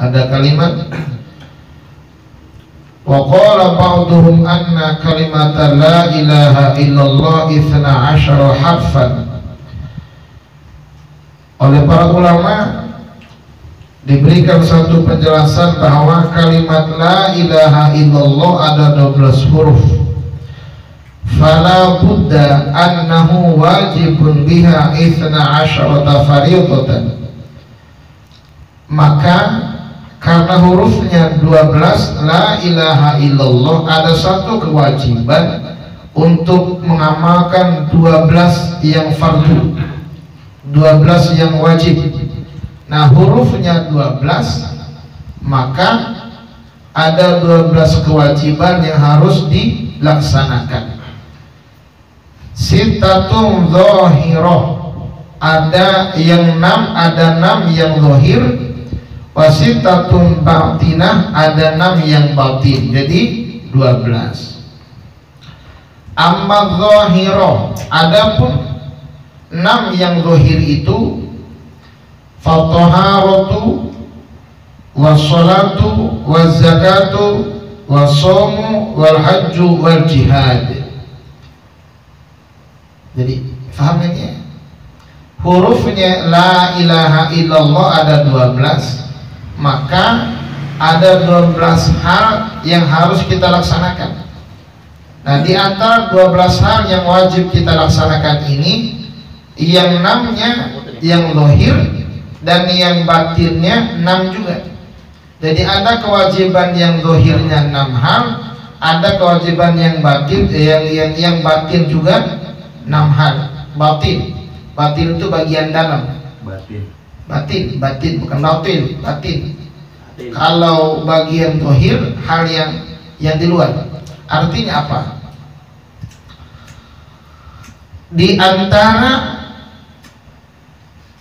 ada kalimat wa qala ba'duhum anna kalimat la ilaha illallah ithna asyara harfan. Oleh para ulama diberikan satu penjelasan bahwa kalimat la ilaha illallah ada 12 huruf. Fala budda annahu wajibun biha ithna asyarata fariqatan maka karena hurufnya 12 la ilaha illallah ada satu kewajiban untuk mengamalkan 12 yang fardu 12 yang wajib. Nah hurufnya 12 maka ada 12 kewajiban yang harus dilaksanakan. Sitatun zohiroh Ada yang enam, ada enam yang zohir Wasitatun batinah Ada enam yang batin. Jadi dua belas. Amma zohiroh Adapun enam yang zohir itu Fatoharatu Wassalatu Wazzakatu Wassomu Walhajju Waljihad. Jadi paham ini? Ya? Hurufnya la ilaha illallah ada 12 Maka ada 12 hal yang harus kita laksanakan. Nah di antara 12 hal yang wajib kita laksanakan ini Yang enamnya yang lohir Dan yang batinnya enam juga. Jadi ada kewajiban yang lohirnya enam hal Ada kewajiban yang batin yang yang, yang batin juga enam hal. Batin. Batin itu bagian dalam batin batin bukan batin batin. Kalau bagian tohir hal yang yang di luar. Artinya apa? Di antara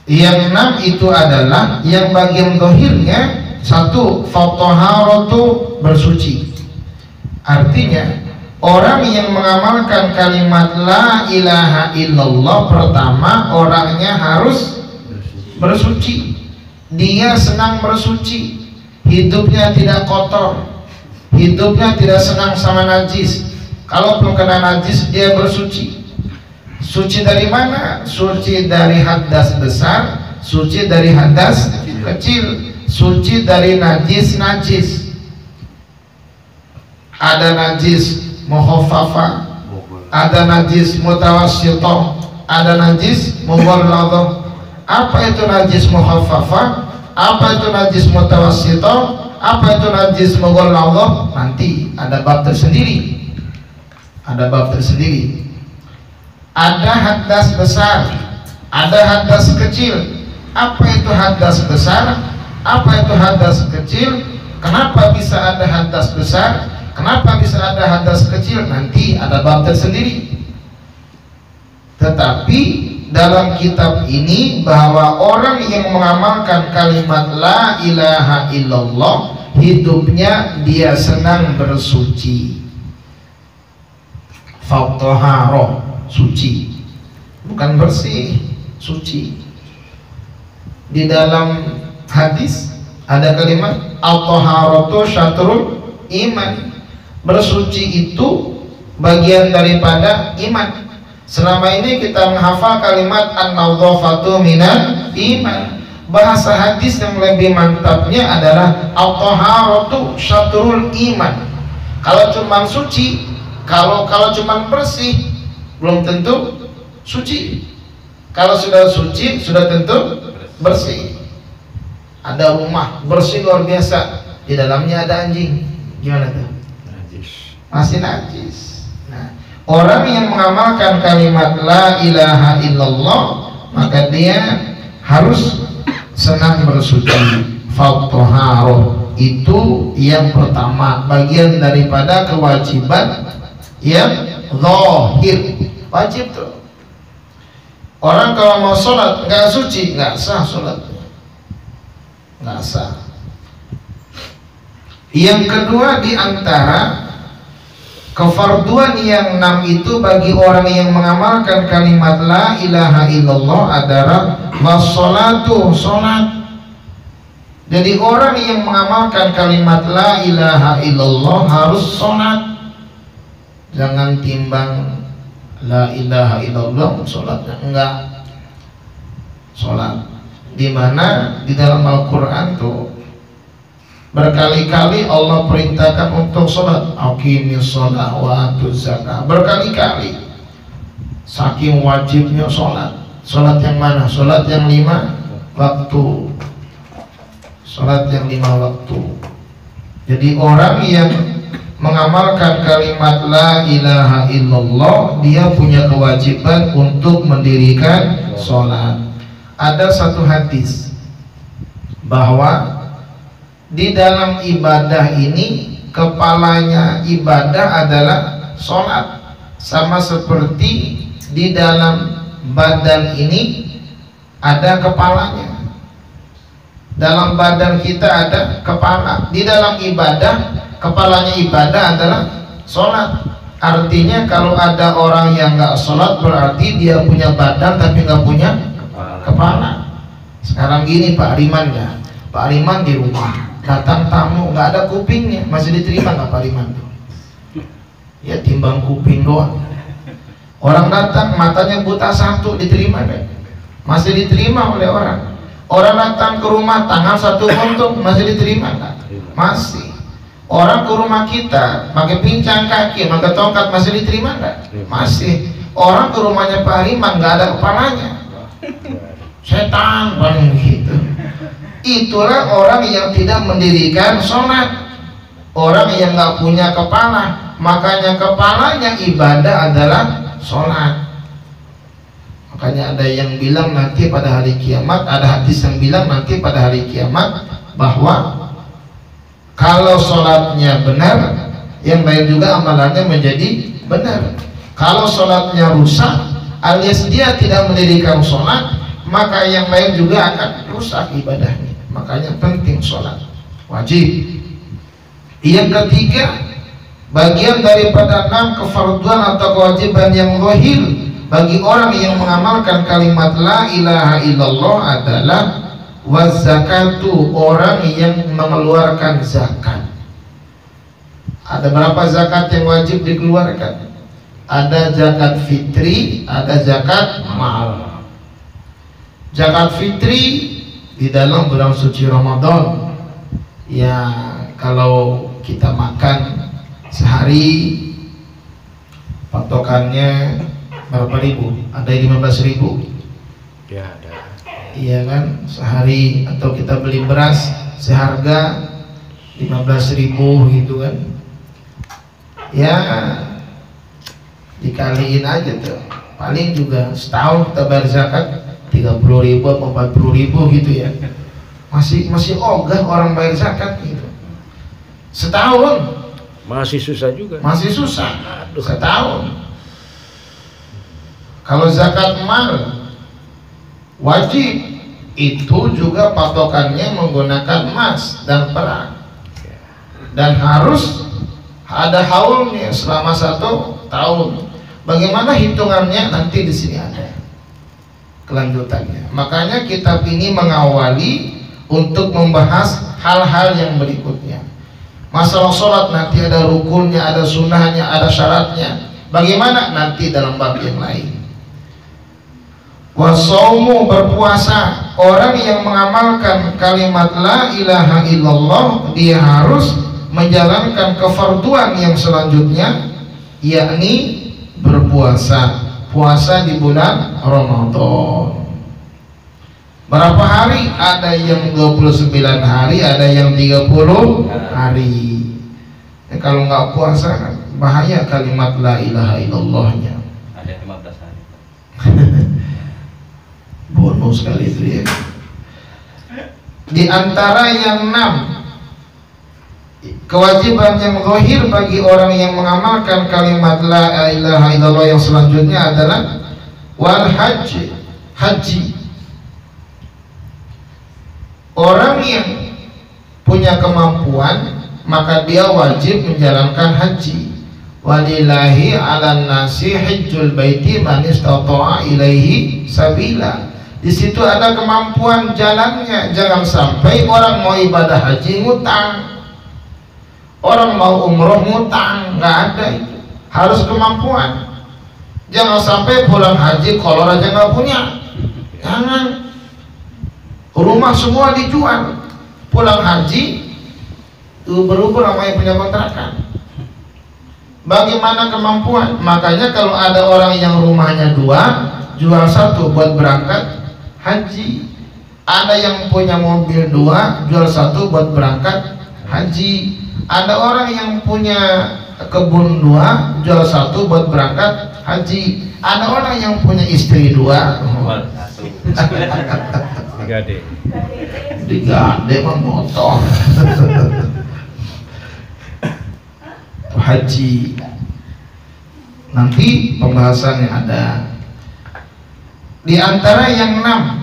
yang enam itu adalah yang bagian tohirnya satu fotoharotu bersuci. Artinya Orang yang mengamalkan kalimat la ilaha illallah pertama orangnya harus bersuci. Dia senang bersuci. Hidupnya tidak kotor. Hidupnya tidak senang sama najis. Kalau belum kena najis dia bersuci. Suci dari mana? Suci dari hadas besar, suci dari hadas kecil, suci dari najis-najis. Ada najis mukhaffafa ada najis mutawassithah ada najis mughalladhah apa itu najis mukhaffafa apa itu najis mutawassithah apa itu najis mughalladhah nanti ada bab tersendiri. Ada bab tersendiri. Ada hadas besar. Ada hadas kecil. Apa itu hadas besar? Apa itu hadas kecil? Kenapa bisa ada hadas besar? Kenapa bisa ada hadas kecil? Nanti ada bab tersendiri. Tetapi dalam kitab ini bahwa orang yang mengamalkan kalimat la ilaha illallah hidupnya dia senang bersuci. Fautoharo suci. Bukan bersih, suci. Di dalam hadis ada kalimat al-taharatu syatrul iman bersuci itu bagian daripada iman selama ini kita menghafal kalimat an-nadhafatu minan iman. Bahasa hadis yang lebih mantapnya adalah al-taharatu syatrul iman. Kalau cuma suci kalau kalau cuma bersih belum tentu suci. Kalau sudah suci sudah tentu bersih. Ada rumah bersih luar biasa di dalamnya ada anjing. Gimana tuh? Masih najis. Orang yang mengamalkan kalimat la ilaha illallah maka dia harus senang bersuci. Fatoharo itu yang pertama bagian daripada kewajiban yang zahir. Wajib tuh. Orang kalau mau sholat nggak suci nggak sah sholat. Nggak sah. Yang kedua di antara Kefarduan yang enam itu bagi orang yang mengamalkan kalimat la ilaha illallah adalah wassalatu salat. jadi orang yang mengamalkan kalimat la ilaha illallah harus sholat jangan timbang la ilaha illallah sholatnya enggak. Sholat di mana di dalam Al-Quran tuh berkali-kali Allah perintahkan untuk sholat. Aqimis sholat wa zakat berkali-kali. Saking wajibnya sholat. Sholat yang mana? sholat yang lima waktu. Sholat yang lima waktu. Jadi orang yang mengamalkan kalimat la ilaha illallah dia punya kewajiban untuk mendirikan sholat. Ada satu hadis bahwa di dalam ibadah ini kepalanya ibadah adalah sholat. Sama seperti di dalam badan ini ada kepalanya. Dalam badan kita ada kepala. Di dalam ibadah kepalanya ibadah adalah sholat. Artinya kalau ada orang yang nggak sholat berarti dia punya badan tapi nggak punya kepala. sekarang gini Pak Riman ya. Pak Riman di rumah datang tamu nggak ada kupingnya masih diterima nggak Pak Riman ya timbang kuping doang. Orang datang matanya buta satu diterima kan masih diterima oleh orang. Orang datang ke rumah tangan satu untung masih diterima nggak? Masih. Orang ke rumah kita pakai pincang kaki pakai tongkat masih diterima nggak? Masih. Orang ke rumahnya Pak Riman nggak ada kepalanya. Setan paling itulah orang yang tidak mendirikan sholat. Orang yang nggak punya kepala. Makanya kepalanya ibadah adalah sholat. Makanya ada yang bilang nanti pada hari kiamat ada hadis yang bilang nanti pada hari kiamat bahwa kalau sholatnya benar yang lain juga amalannya menjadi benar. Kalau sholatnya rusak alias dia tidak mendirikan sholat maka yang lain juga akan rusak ibadahnya makanya penting sholat. Wajib. Yang ketiga bagian daripada enam kefarduan atau kewajiban yang zahir bagi orang yang mengamalkan kalimat la ilaha illallah adalah wazakatu orang yang mengeluarkan zakat. Ada berapa zakat yang wajib dikeluarkan? Ada zakat fitri ada zakat mal. Zakat fitri di dalam bulan suci Ramadan ya kalau kita makan sehari patokannya berapa ribu? Ada yang 15 ribu? Ya ada. Iya kan sehari atau kita beli beras seharga 15 ribu gitu kan? Ya dikaliin aja tuh paling juga setahun kita bayar zakat 30 ribu atau 40 ribu gitu ya. Masih masih ogah orang bayar zakat gitu. Setahun. Masih susah juga. Masih susah. Aduh. setahun. Kalau zakat mal wajib. Itu juga patokannya menggunakan emas dan perak dan harus ada haulnya selama satu tahun. Bagaimana hitungannya? Nanti di sini ada kelanjutannya. Makanya kitab ini mengawali untuk membahas hal-hal yang berikutnya. Masalah sholat nanti ada rukunnya, ada sunnahnya, ada syaratnya. Bagaimana nanti dalam bab yang lain. Wasaumu berpuasa Orang yang mengamalkan kalimat La ilaha illallah Dia harus menjalankan kefarduan yang selanjutnya Yakni berpuasa puasa di bulan Ramadan. Berapa hari? ada yang 29 hari ada yang 30 hari. Ya, kalau nggak puasa kan bahaya kalimat la ilaha illallahnya. Ada 15 hari. Bonus kali itu ya. Di antara yang enam kewajiban yang zahir bagi orang yang mengamalkan kalimat la ilaha illallah yang selanjutnya adalah wal haji haji. Orang yang punya kemampuan maka dia wajib menjalankan haji. Walillahi ala nasi hajjul baiti man istata'a ilaihi sabila. Di situ ada kemampuan jalannya. Jangan sampai orang mau ibadah haji ngutang orang mau umroh ngutang nggak ada itu. Harus kemampuan. Jangan sampai pulang haji kalau aja nggak punya. Jangan. Rumah semua dijual. Pulang haji ubur-ubur yang punya kontrakan. Bagaimana kemampuan? Makanya kalau ada orang yang rumahnya dua jual satu buat berangkat haji. Ada yang punya mobil dua jual satu buat berangkat haji ada orang yang punya kebun dua jual satu buat berangkat haji. Ada orang yang punya istri dua. Tiga D. Tiga D memotong haji. Nanti pembahasannya ada. Di antara yang enam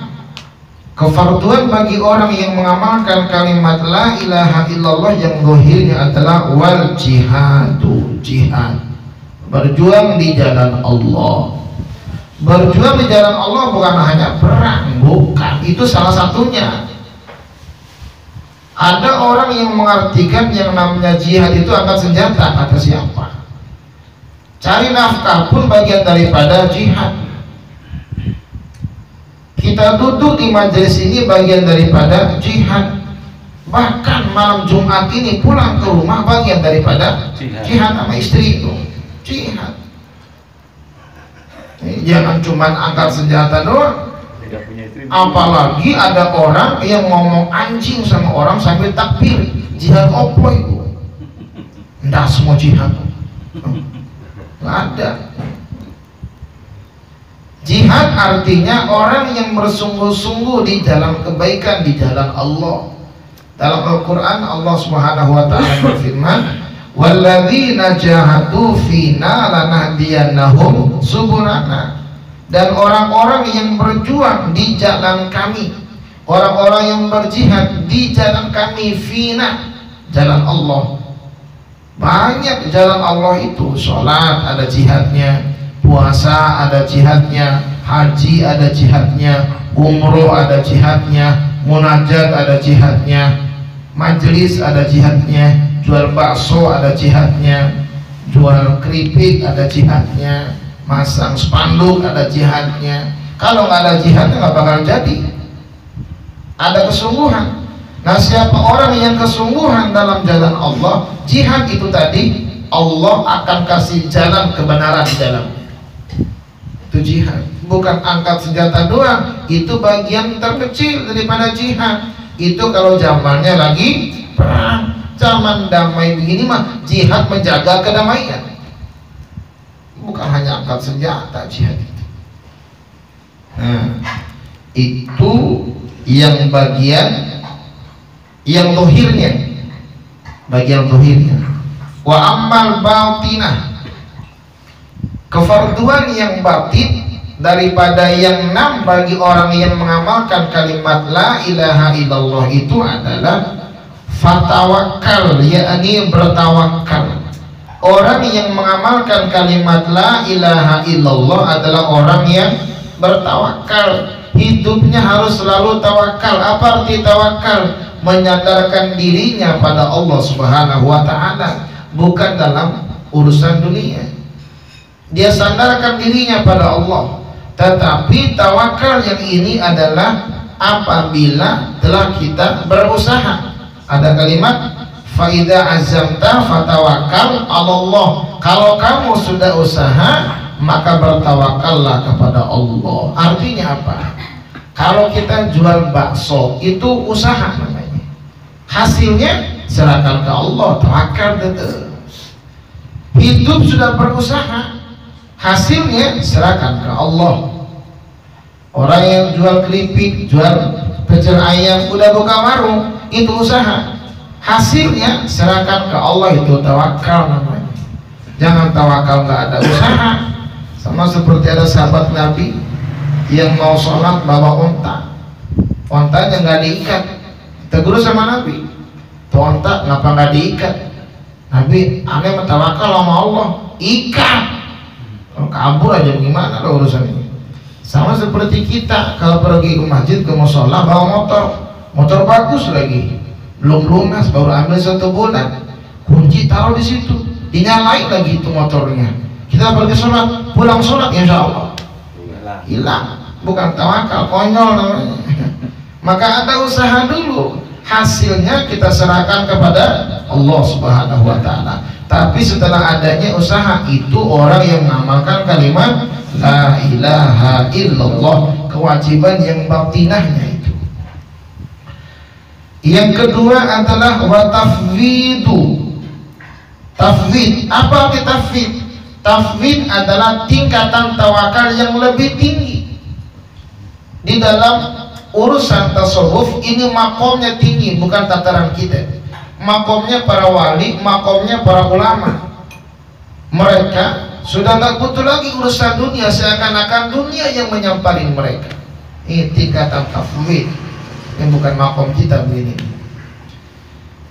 kefarduan bagi orang yang mengamalkan kalimat la ilaha illallah yang zahirnya adalah wal jihadu jihad. Berjuang di jalan Allah. Berjuang di jalan Allah bukan hanya perang bukan. Itu salah satunya. Ada orang yang mengartikan yang namanya jihad itu angkat senjata kata siapa? Cari nafkah pun bagian daripada jihad kita duduk di majelis ini bagian daripada jihad. Bahkan malam Jumat ini pulang ke rumah bagian daripada jihad, jihad sama istri itu. Jihad. Jangan cuma angkat senjata doang. Apalagi ada orang yang ngomong anjing sama orang sambil takbir. Jihad opo itu? Enggak semua jihad. Nggak ada Jihad artinya orang yang bersungguh-sungguh di dalam kebaikan di jalan Allah. Dalam Al-Qur'an Allah Subhanahu wa taala berfirman, "Walladzina jahadu fina lanahdiyannahum subulana." Dan orang-orang yang berjuang di jalan kami, orang-orang yang berjihad di jalan kami fina, jalan Allah. Banyak jalan Allah itu, sholat ada jihadnya, puasa ada jihadnya haji ada jihadnya umroh ada jihadnya munajat ada jihadnya majelis ada jihadnya jual bakso ada jihadnya jual keripik ada jihadnya masang spanduk ada jihadnya. Kalau nggak ada jihadnya nggak bakal jadi. Ada kesungguhan. Nah siapa orang yang kesungguhan dalam jalan Allah jihad itu tadi Allah akan kasih jalan kebenaran di dalam itu jihad. Bukan angkat senjata doang. Itu bagian terkecil daripada jihad. Itu kalau zamannya lagi perang. Zaman damai begini mah jihad menjaga kedamaian. Bukan hanya angkat senjata jihad itu. Nah itu yang bagian yang tohirnya. Bagian tohirnya. Wa amal batinah kefarduan yang batin daripada yang enam bagi orang yang mengamalkan kalimat la ilaha illallah itu adalah fatawakal yakni bertawakal orang yang mengamalkan kalimat la ilaha illallah adalah orang yang bertawakal hidupnya harus selalu tawakal apa arti tawakal menyandarkan dirinya pada Allah subhanahu wa ta'ala bukan dalam urusan dunia dia sandarkan dirinya pada Allah. Tetapi tawakal yang ini adalah apabila telah kita berusaha. Ada kalimat faida azamta fatawakal Allah. Kalau kamu sudah usaha maka bertawakallah kepada Allah. Artinya apa? Kalau kita jual bakso itu usaha namanya. Hasilnya serahkan ke Allah tawakal hidup sudah berusaha hasilnya serahkan ke Allah. Orang yang jual keripik jual pecel ayam udah buka warung itu usaha. Hasilnya serahkan ke Allah itu tawakal namanya. Jangan tawakal nggak ada usaha. Sama seperti ada sahabat Nabi yang mau sholat bawa unta ontanya nggak diikat. Tegur sama Nabi. Tuh onta ngapa nggak diikat? Nabi aneh mentawakal sama Allah. Ikat kalau kabur aja gimana lo urusan ini? Sama seperti kita kalau pergi ke masjid ke musola bawa motor. Motor bagus lagi. Belum lunas baru ambil satu bulan. Kunci taruh di situ. Dinyalain lagi itu motornya. Kita pergi sholat. Pulang sholat insya Allah. Hilang. Bukan tawakal konyol namanya. Maka ada usaha dulu. Hasilnya kita serahkan kepada Allah subhanahu wa ta'ala tapi setelah adanya usaha itu orang yang mengamalkan kalimat la ilaha illallah kewajiban yang batinahnya itu. Yang kedua adalah wa tafwidu tafwid. Apa arti tafwid? Tafwid adalah tingkatan tawakal yang lebih tinggi. Di dalam urusan tasawuf ini makomnya tinggi bukan tataran kita makomnya para wali, makomnya para ulama. Mereka sudah tak butuh lagi urusan dunia, seakan-akan dunia yang menyamparin mereka. Ini tingkatan tafwid yang bukan makom kita begini.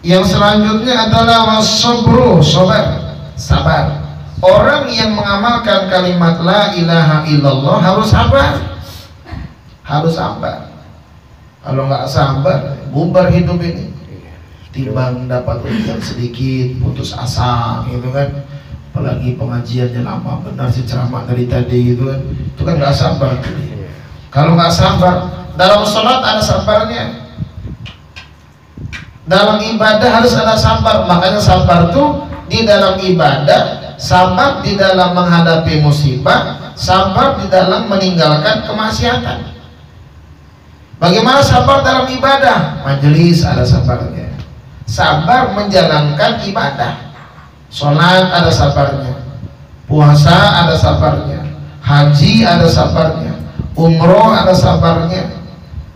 Yang selanjutnya adalah wasabru, sabar, sabar. Orang yang mengamalkan kalimat la ilaha illallah harus sabar. Harus sabar. Kalau nggak sabar, bubar hidup ini timbang dapat ujian sedikit putus asa gitu kan. Apalagi pengajiannya lama benar sih ceramah dari tadi gitu kan. Itu kan nggak sabar. Kalau nggak sabar dalam sholat ada sabarnya. Dalam ibadah harus ada sabar. Makanya sabar tuh di dalam ibadah sabar di dalam menghadapi musibah sabar di dalam meninggalkan kemaksiatan. Bagaimana sabar dalam ibadah? Majelis ada sabarnya sabar menjalankan ibadah. Sholat ada sabarnya. Puasa ada sabarnya. Haji ada sabarnya. Umroh ada sabarnya.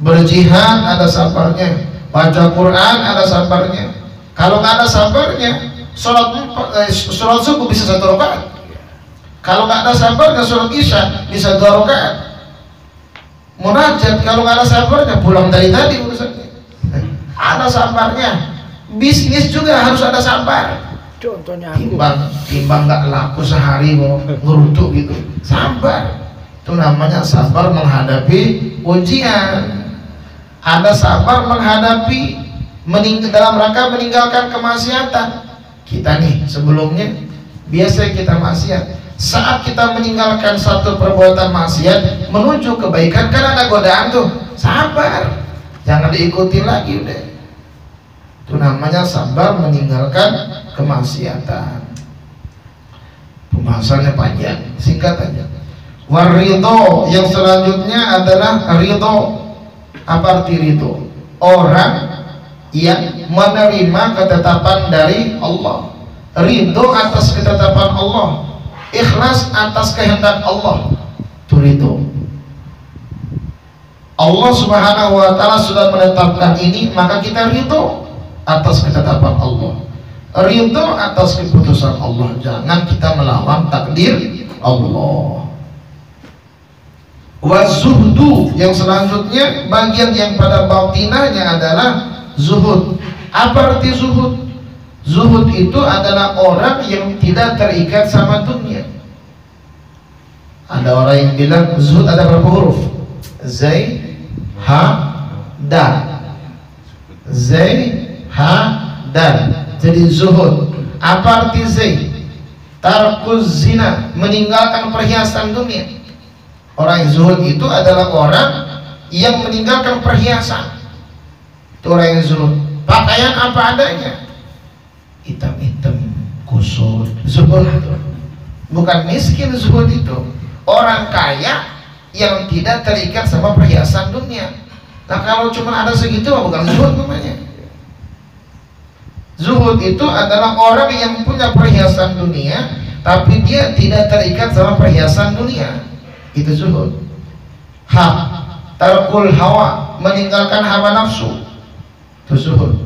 Berjihad ada sabarnya. Baca Quran ada sabarnya. Kalau nggak ada sabarnya sholat, eh, sholat subuh bisa satu rakaat. Kalau nggak ada sabarnya sholat isya bisa dua rakaat. Munajat kalau nggak ada sabarnya pulang dari tadi urusannya. Ada sabarnya bisnis juga harus ada sabar. Contohnya aku. Timbang timbang nggak laku sehari mau ngerutuk gitu. Sabar. Itu namanya sabar menghadapi ujian. Ada sabar menghadapi mening dalam rangka meninggalkan kemaksiatan. Kita nih sebelumnya biasa kita maksiat. Saat kita meninggalkan satu perbuatan maksiat menuju kebaikan kan ada godaan tuh. Sabar. Jangan diikuti lagi udah itu namanya sabar meninggalkan kemaksiatan. Pembahasannya panjang singkat aja. Warido yang selanjutnya adalah ridho. Apa arti ridho? Orang yang menerima ketetapan dari Allah. Ridho atas ketetapan Allah. Ikhlas atas kehendak Allah. Itu ridho. Allah subhanahu wa ta'ala sudah menetapkan ini maka kita ridho atas ketetapan Allah. Ridho atas keputusan Allah. Jangan kita melawan takdir Allah. Wazuhdu yang selanjutnya bagian yang pada batinahnya adalah zuhud. Apa arti zuhud? Zuhud itu adalah orang yang tidak terikat sama dunia. Ada orang yang bilang zuhud ada berapa huruf? Zai ha da zai ha? Dan. Jadi zuhud. Apa arti zai tarkuz zina. Meninggalkan perhiasan dunia. Orang yang zuhud itu adalah orang yang meninggalkan perhiasan. Itu orang yang zuhud. Pakaian apa adanya. Hitam-hitam kusut zuhud bukan miskin zuhud itu. Orang kaya yang tidak terikat sama perhiasan dunia. Nah kalau cuma ada segitu bukan zuhud namanya Zuhud itu adalah orang yang punya perhiasan dunia tapi dia tidak terikat sama perhiasan dunia. Itu zuhud. Ha, tarkul hawa, meninggalkan hawa nafsu. Itu zuhud.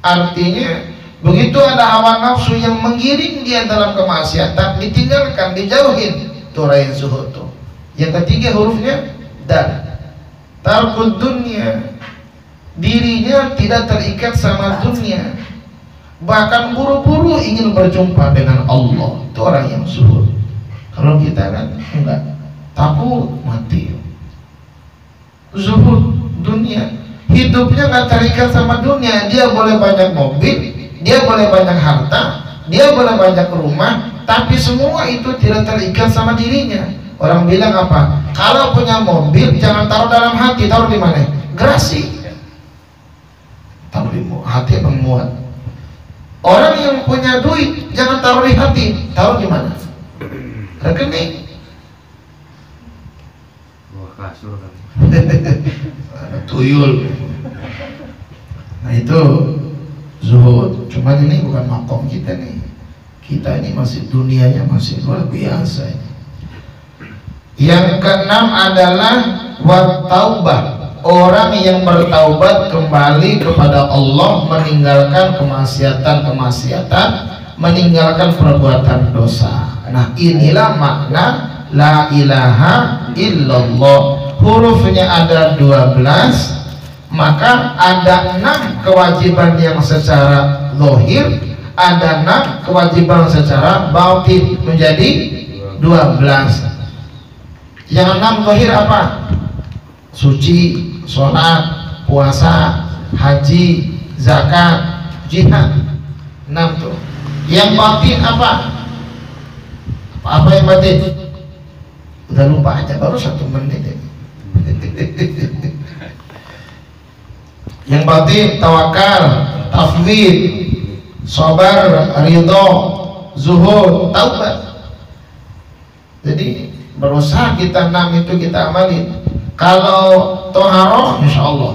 Artinya begitu ada hawa nafsu yang menggiring dia dalam kemaksiatan ditinggalkan, dijauhin. Itu yang zuhud tuh. Yang ketiga hurufnya dan tarkul dunia dirinya tidak terikat sama dunia bahkan buru-buru ingin berjumpa dengan Allah. Itu orang yang zuhud kalau kita kan enggak takut mati. Zuhud dunia. Hidupnya nggak terikat sama dunia. Dia boleh banyak mobil dia boleh banyak harta dia boleh banyak rumah tapi semua itu tidak terikat sama dirinya. Orang bilang apa? Kalau punya mobil jangan taruh dalam hati. Taruh di mana? Gerasi. Taruh di hati memuat orang yang punya duit jangan taruh di hati. Taruh di mana rekening. Wah kasur kan. tuyul. Nah itu zuhud. Cuman ini bukan makom kita nih. Kita ini masih dunianya masih luar biasa ini. yang keenam adalah wat taubah orang yang bertaubat kembali kepada Allah meninggalkan kemaksiatan-kemaksiatan meninggalkan perbuatan dosa. Nah inilah makna la ilaha illallah. Hurufnya ada 12 maka ada enam kewajiban yang secara lohir ada enam kewajiban secara batin menjadi 12 yang enam lohir apa suci sholat puasa haji zakat jihad. Enam tuh yang batin apa? Apa yang batin udah lupa aja baru satu menit. Ini yang batin tawakal tafwid sabar ridho zuhud taubat. Jadi berusaha kita enam itu kita amalin kalau toharoh insya Allah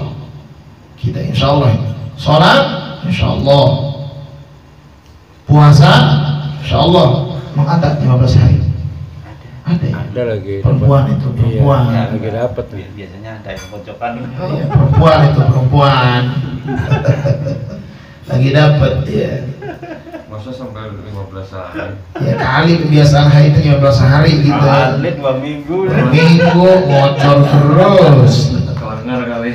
kita insya Allah sholat insya Allah puasa insya Allah mengadak 15 hari? Ada ya? Ada lagi. Perempuan dapat. itu perempuan. Iya, lagi dapat biasanya ada yang pojokan. Iya, perempuan itu perempuan lagi dapat ya. Masa sampai 15 hari? ya kali kebiasaan hari itu 15 hari gitu. Alit dua minggu. Minggu ngocor terus. Kelengar kali.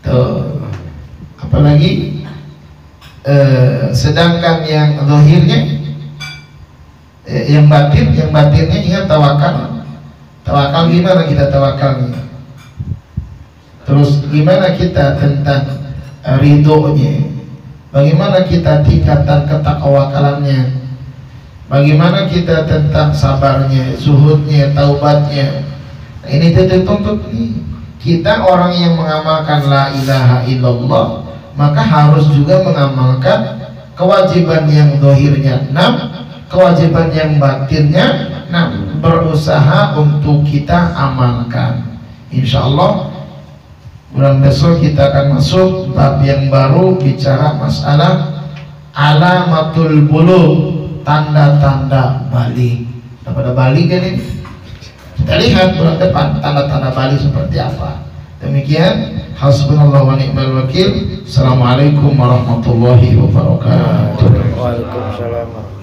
tuh. Apalagi eh, sedangkan yang zahirnya eh, yang batin yang batinnya ingat tawakal. Tawakal gimana kita tawakalnya terus gimana kita tentang ridhonya. Bagaimana kita tingkatan ketakwakalannya bagaimana kita tentang sabarnya zuhudnya taubatnya? Nah, ini titik tuntut nih. Kita orang yang mengamalkan la ilaha illallah maka harus juga mengamalkan kewajiban yang dohirnya enam kewajiban yang batinnya enam. Berusaha untuk kita amalkan. Insya Allah bulan besok kita akan masuk bab yang baru bicara masalah alamatul bulu tanda-tanda balik. Pada balik kan ini kita lihat bulan depan tanda-tanda balik seperti apa. Demikian hasbunallah wa ni'mal wakil. Assalamualaikum warahmatullahi wabarakatuh. Waalaikumsalam.